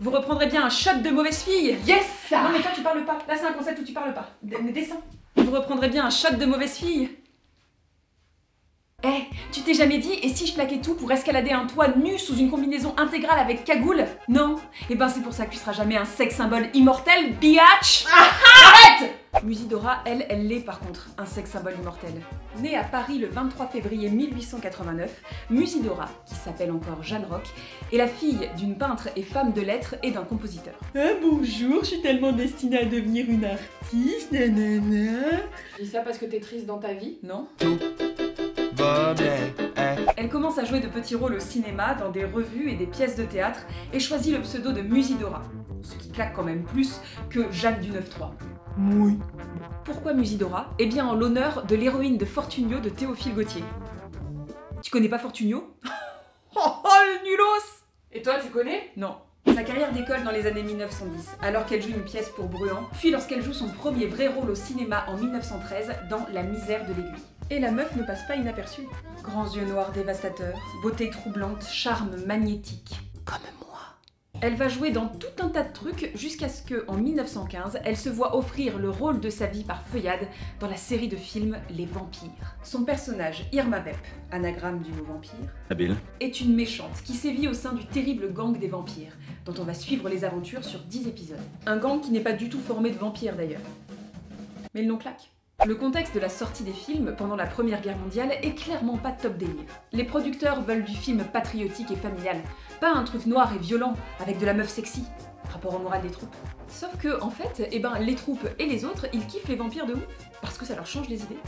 Vous reprendrez bien un shot de mauvaise fille Yes Non mais toi tu parles pas. Là c'est un concept où tu parles pas. D- Mais descends. Vous reprendrez bien un shot de mauvaise fille Eh, tu t'es jamais dit, et si je plaquais tout pour escalader un toit nu sous une combinaison intégrale avec cagoule? Non Eh ben c'est pour ça que tu seras jamais un sex symbole immortel, biatch Musidora, elle, elle l'est par contre, un sex symbole immortel. Née à Paris le 23 février 1889, Musidora, qui s'appelle encore Jeanne Roch, est la fille d'une peintre et femme de lettres et d'un compositeur. Ah bonjour, je suis tellement destinée à devenir une artiste, nanana. Je dis ça parce que t'es triste dans ta vie. Non va bien. hein. Elle commence à jouer de petits rôles au cinéma, dans des revues et des pièces de théâtre, et choisit le pseudo de Musidora, ce qui claque quand même plus que Jeanne du 9-3. Oui. Pourquoi Musidora? Eh bien en l'honneur de l'héroïne de Fortunio de Théophile Gautier. Tu connais pas Fortunio? Oh, oh le nulos Et toi, tu connais? Non. Sa carrière décolle dans les années 1910, alors qu'elle joue une pièce pour Bruant, puis lorsqu'elle joue son premier vrai rôle au cinéma en 1913 dans La misère de l'aiguille. Et la meuf ne passe pas inaperçue. Grands yeux noirs dévastateurs, beauté troublante, charme magnétique. Comme moi. Elle va jouer dans tout un tas de trucs jusqu'à ce que, en 1915, elle se voit offrir le rôle de sa vie par Feuillade dans la série de films Les Vampires. Son personnage, Irma Vep, anagramme du mot vampire, Habile. est une méchante qui sévit au sein du terrible gang des vampires, dont on va suivre les aventures sur 10 épisodes. Un gang qui n'est pas du tout formé de vampires d'ailleurs. Mais le nom claque. Le contexte de la sortie des films pendant la Première Guerre mondiale est clairement pas top délire. Les producteurs veulent du film patriotique et familial, pas un truc noir et violent avec de la meuf sexy, rapport au moral des troupes. Sauf que, en fait, eh ben, les troupes et les autres, ils kiffent les vampires de ouf, parce que ça leur change les idées.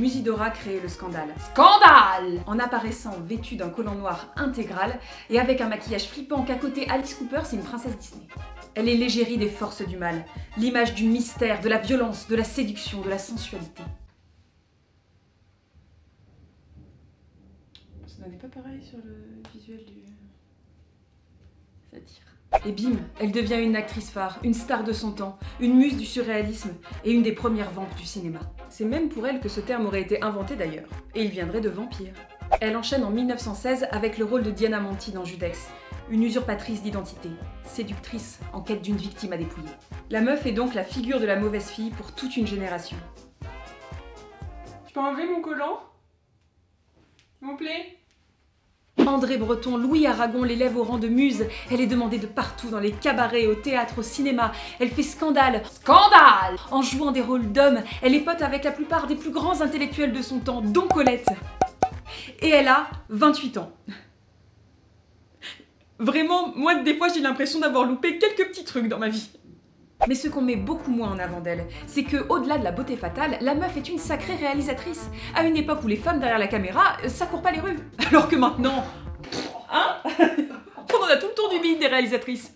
Musidora crée le scandale. Scandale En apparaissant vêtue d'un collant noir intégral et avec un maquillage flippant qu'à côté Alice Cooper, c'est une princesse Disney. Elle est l'égérie des forces du mal, l'image du mystère, de la violence, de la séduction, de la sensualité. Ça n'est pas pareil sur le visuel du. Ça tire. Et bim, elle devient une actrice phare, une star de son temps, une muse du surréalisme et une des premières ventes du cinéma. C'est même pour elle que ce terme aurait été inventé d'ailleurs, et il viendrait de vampire. Elle enchaîne en 1916 avec le rôle de Diana Monti dans Judex, une usurpatrice d'identité, séductrice en quête d'une victime à dépouiller. La meuf est donc la figure de la mauvaise fille pour toute une génération. Je peux enlever mon collant? S'il vous plaît? André Breton, Louis Aragon l'élève au rang de muse. Elle est demandée de partout, dans les cabarets, au théâtre, au cinéma. Elle fait scandale. Scandale En jouant des rôles d'hommes, elle est pote avec la plupart des plus grands intellectuels de son temps, dont Colette. Et elle a 28 ans. Vraiment, moi, des fois, j'ai l'impression d'avoir loupé quelques petits trucs dans ma vie. Mais ce qu'on met beaucoup moins en avant d'elle, c'est que, au-delà de la beauté fatale, la meuf est une sacrée réalisatrice. À une époque où les femmes derrière la caméra, euh, ça court pas les rues. Alors que maintenant, hein? On a tout le tour du bide des réalisatrices.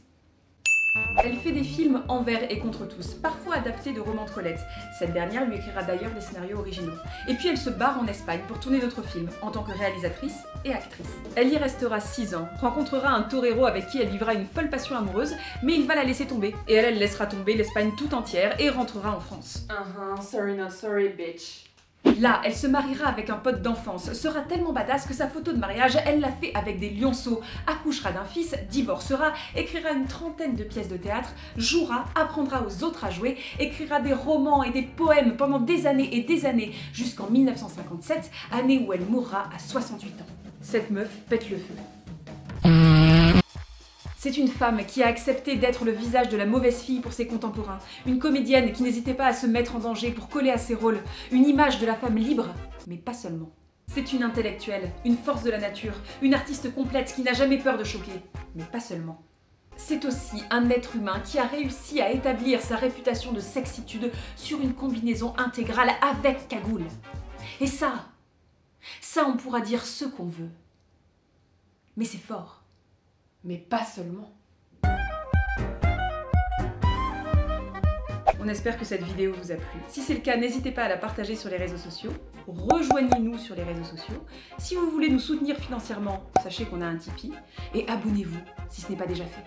Elle fait des films envers et contre tous, parfois adaptés de romans de Colette. Cette dernière lui écrira d'ailleurs des scénarios originaux. Et puis elle se barre en Espagne pour tourner d'autres films, en tant que réalisatrice et actrice. Elle y restera 6 ans, rencontrera un torero avec qui elle vivra une folle passion amoureuse, mais il va la laisser tomber. Et elle, elle laissera tomber l'Espagne tout entière et rentrera en France. Uh-huh, sorry not sorry, bitch. Là, elle se mariera avec un pote d'enfance, sera tellement badass que sa photo de mariage, elle l'a fait avec des lionceaux, accouchera d'un fils, divorcera, écrira une trentaine de pièces de théâtre, jouera, apprendra aux autres à jouer, écrira des romans et des poèmes pendant des années et des années, jusqu'en 1957, année où elle mourra à 68 ans. Cette meuf pète le feu. C'est une femme qui a accepté d'être le visage de la mauvaise fille pour ses contemporains, une comédienne qui n'hésitait pas à se mettre en danger pour coller à ses rôles, une image de la femme libre, mais pas seulement. C'est une intellectuelle, une force de la nature, une artiste complète qui n'a jamais peur de choquer, mais pas seulement. C'est aussi un être humain qui a réussi à établir sa réputation de sexitude sur une combinaison intégrale avec cagoule. Et ça, ça on pourra dire ce qu'on veut. Mais c'est fort. Mais pas seulement. On espère que cette vidéo vous a plu. Si c'est le cas, n'hésitez pas à la partager sur les réseaux sociaux. Rejoignez-nous sur les réseaux sociaux. Si vous voulez nous soutenir financièrement, sachez qu'on a un Tipeee. Et abonnez-vous si ce n'est pas déjà fait.